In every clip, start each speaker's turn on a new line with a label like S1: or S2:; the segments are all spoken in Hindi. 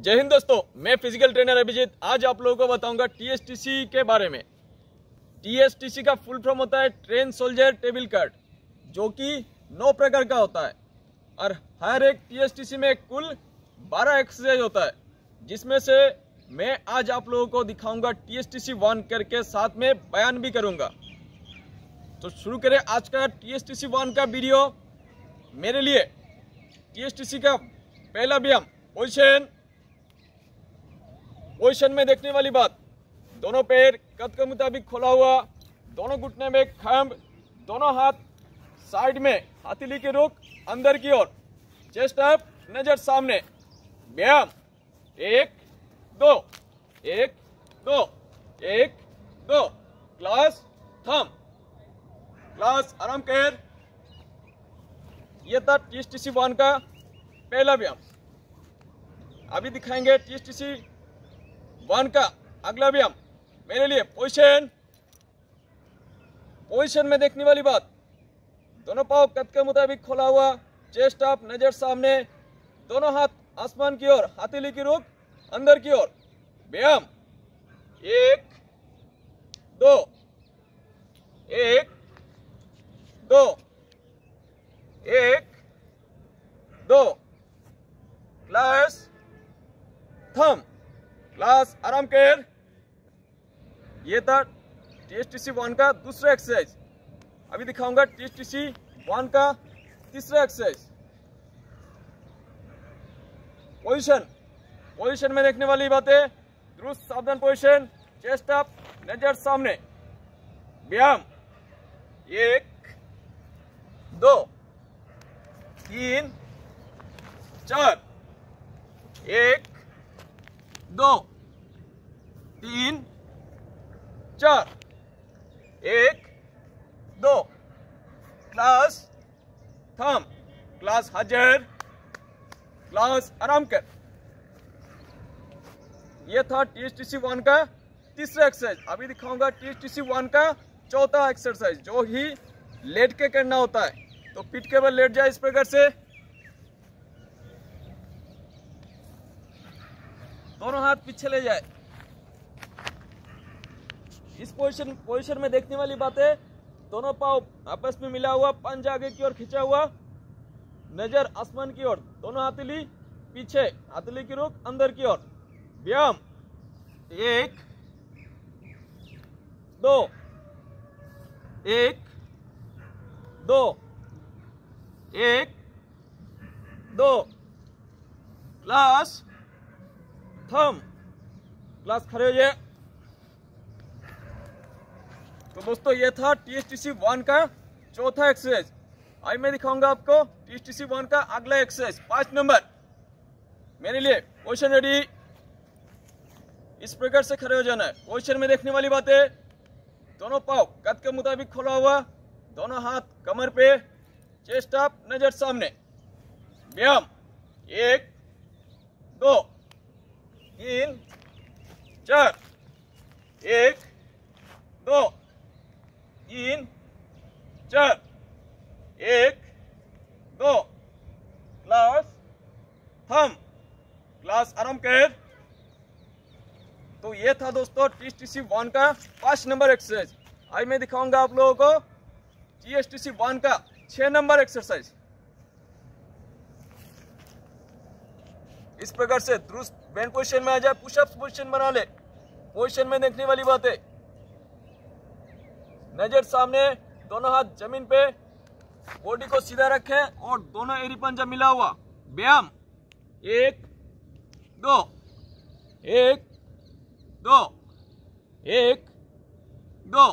S1: जय हिंद दोस्तों, मैं फ़िज़िकल ट्रेनर अभिजीत। आज आप लोगों को बताऊँगा टीएसटीसी के बारे में। टीएसटीसी का फुल फॉर्म होता है ट्रेन सोल्जर टेबल कार्ड जो कि नौ प्रकार का होता है। और हर एक टीएसटीसी में कुल 12 एक्सरसाइज होता है, जिसमें से मैं आज आप लोगों को दिखाऊँगा टीएसटीसी वन करके, साथ में बयान भी करूँगा। तो शुरू करें आज का टीएसटीसी वन का वीडियो मेरे लिए टीएसटीसी का पहला व्यायाम पोजिशन पोजिशन में देखने वाली बात। दोनों पैर कद के मुताबिक खोला हुआ, दोनों घुटने में खम्ब दोनों हाथ साइड में हथेली के रुख अंदर की ओर। चेस्ट अप, नज़र सामने। व्यायाम एक, दो। एक दो। एक, दो। क्लास थम। क्लास आराम कर। ये था टीएसटीसी वन का पहला व्यायाम अभी दिखाएँगे टीएसटीसी वन का अगला व्यायाम मेरे लिए पोजिशन। पोजिशन में देखने वाली बात। दोनों पाव कद के मुताबिक खोला हुआ, चेस्ट आप नज़र सामने। दोनों हाथ आसमान की ओर, हाथीली की रूप अंदर की ओर। व्यायाम एक दो एक दो एक दो क्लास थम क्लास आराम कर ये था टीएसटीसी वन का दूसरा एक्सरसाइज। अभी दिखाऊँगा टीएसटीसी वन का तीसरा एक्सरसाइज। पोजीशन पोजीशन में देखने वाली बातें दुरुस्त सावधान पोजीशन चेस्ट अप नज़र सामने। व्यायाम एक, दो, तीन, चार। एक, दो, तीन, चार। एक, दो। क्लास, थम। क्लास हाजिर। क्लास आराम कर। ये था टी एस टीएसटीसी वन का तीसरा एक्सरसाइज अभी दिखाऊँगा टीएसटीसी वन का चौथा एक्सरसाइज जो ही लेट के करना होता है। तो पीठ के बल लेट जाए इस प्रकार से। दोनों हाथ पीछे ले जाए। इस पोजीशन पोजीशन में देखने वाली बात है, दोनों पाव आपस में मिला हुआ, पंज आगे की ओर खींचा हुआ, नज़र आसमान की ओर, दोनों हथेली पीछे हथेली की रुख, अंदर की ओर, व्यायाम, एक, दो एक दो एक, दो क्लास थम क्लास खड़े हो जाए। तो दोस्तों, ये था टीएसटीसी वन का चौथा एक्सरसाइज आज मैं दिखाऊँगा आपको टीएसटीसी वन का अगला एक्सरसाइज पाँच नंबर। मेरे लिए क्वेश्चन रेडी इस प्रकार से खड़े हो जाना है। क्वेश्चन में देखने वाली बात है, दोनों पाव कद के मुताबिक खोला हुआ, दोनों हाथ कमर पे चेस्ट अप नज़र सामने। व्यायाम एक, दो, तीन, चार। एक, दो। तीन, चार, एक, दो, क्लास थम। क्लास आराम कर। तो ये था दोस्तों टीएसटीसी वन का पाँच नंबर एक्सरसाइज आज मैं दिखाऊँगा आप लोगों को टीएसटीसी वन का छह नंबर एक्सरसाइज इस प्रकार से दुरुस्त बैंड पोजीशन में आ जाए पुशअप पोजीशन बना ले। पोजीशन में देखने वाली बात है नज़र सामने, दोनों हाथ ज़मीन पे बॉडी को सीधा रखें और दोनों एरी पंजा मिला हुआ व्यायाम एक, दो एक दो एक, दो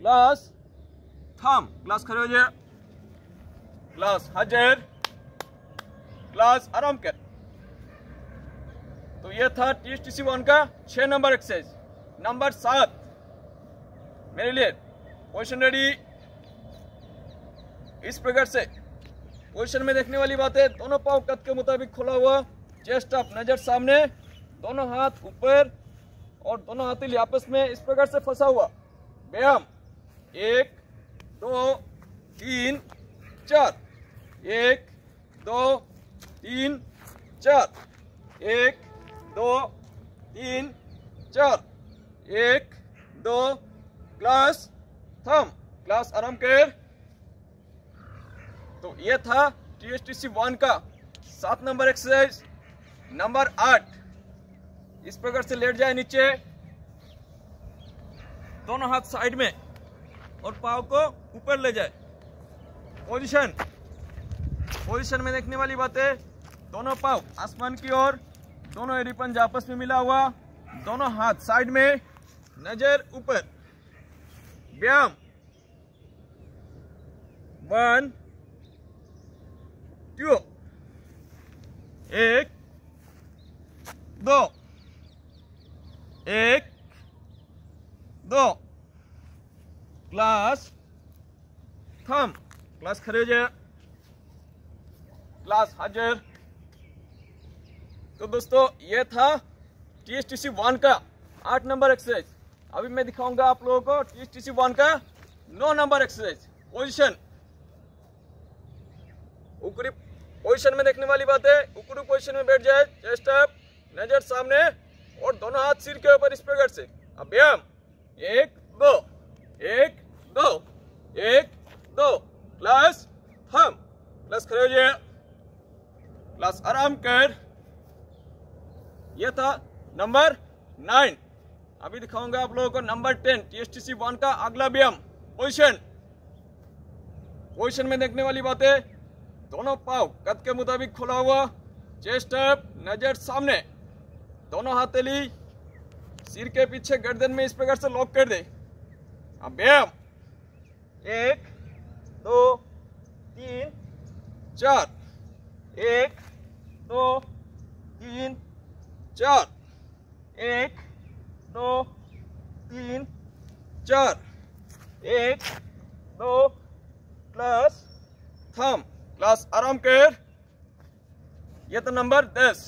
S1: ग्लास थम ग्लास खड़े हो जाए ग्लास हाजिर ग्लास आराम कर। तो ये था टी टी सी वन का छह नंबर एक्सरसाइज नंबर सात मेरे लिए पोजिशन रेडी इस प्रकार से पोजिशन में देखने वाली बात है दोनों पाव कद के मुताबिक खुला हुआ चेस्ट अप नज़र सामने, दोनों हाथ ऊपर और दोनों हथेली आपस में इस प्रकार से फंसा हुआ। व्यायाम एक, दो, तीन, चार। एक, दो, तीन, चार। एक, दो, तीन, चार। एक, दो क्लास थम क्लास आराम कर। तो ये था T S T C one का सात नंबर एक्सरसाइज नंबर आठ। इस प्रकार से लेट जाए नीचे। दोनों हाथ साइड में और पाव को ऊपर ले जाए। पोजीशन पोजीशन में देखने वाली बात है, दोनों पाव आसमान की ओर, दोनों एरिपंज आपस में मिला हुआ, दोनों हाथ साइड में, नज़र ऊपर। व्यायाम वन टू एक दो एक दो क्लास थम क्लास खड़े हो जाए क्लास हाजिर तो दोस्तों, ये था T S T C one का आठ नंबर एक्सरसाइज अभी मैं दिखाऊँगा आप लोगों को टी टी सी वन का नौ नंबर एक्सरसाइज पोजिशन उकड़ी पोजिशन में देखने वाली बात है उकड़ी पोजिशन में बैठ जाए चेस्ट अप नज़र सामने, और दोनों हाथ सिर के ऊपर इस प्रकार से। अब व्यायाम एक, दो एक दो एक, दो क्लास हम क्लास खड़े हो जाए। क्लास आराम कर। यह था नंबर नाइन अभी दिखाऊँगा आप लोगों को number ten T S T one का अगला व्यायाम पोजिशन। पोजिशन में देखने वाली बात है, दोनों पाव कद के मुताबिक खुला हुआ चेस्ट अप नज़र सामने। दोनों हथेली सिर के पीछे गर्दन में इस प्रकार से लॉक कर दे। अब व्यायाम एक, दो, तीन, चार। एक, दो, तीन, चार। एक दो, तीन, चार। एक, दो प्लस थम क्लास आराम कर। ये तो नंबर दस।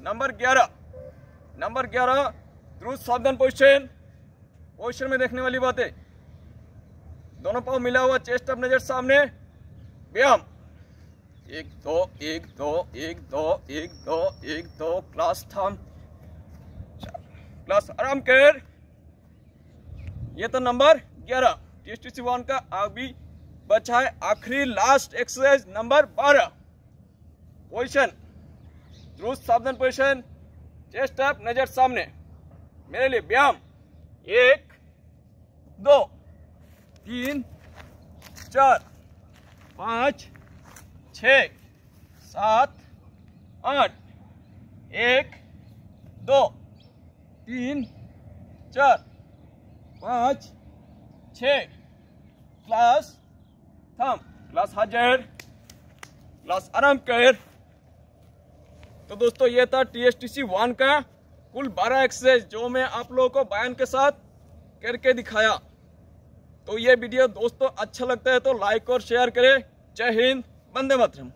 S1: नंबर ग्यारह। नंबर ग्यारह ध्रुव सावधान पोजिशन पोजिशन में देखने वाली बात। है दोनों पाँव मिला हुआ चेस्ट अप नज़र सामने। व्यायाम। एक, दो एक दो एक दो एक दो एक, दो क्लास थम क्लास आराम कर। ये तो नंबर ग्यारह। टी वन का अभी बचा है आखिरी लास्ट एक्सरसाइज नंबर बारह। पोजिशन ध्रुव सावधान पोजिशन चेस्ट अप नज़र सामने। मेरे लिए व्यायाम। एक, दो, तीन, चार, पाँच छ सात, आठ। एक, दो। तीन, चार, पाँच, छ। क्लास, थम। क्लास हाजिर। क्लास आराम कर। तो दोस्तों, ये था T S T C one का कुल बारह एक्सरसाइज जो मैं आप लोगों को बयान के साथ करके दिखाया। तो ये वीडियो दोस्तों अच्छा लगता है तो लाइक और शेयर करें। जय हिंद। वंदे मातरम।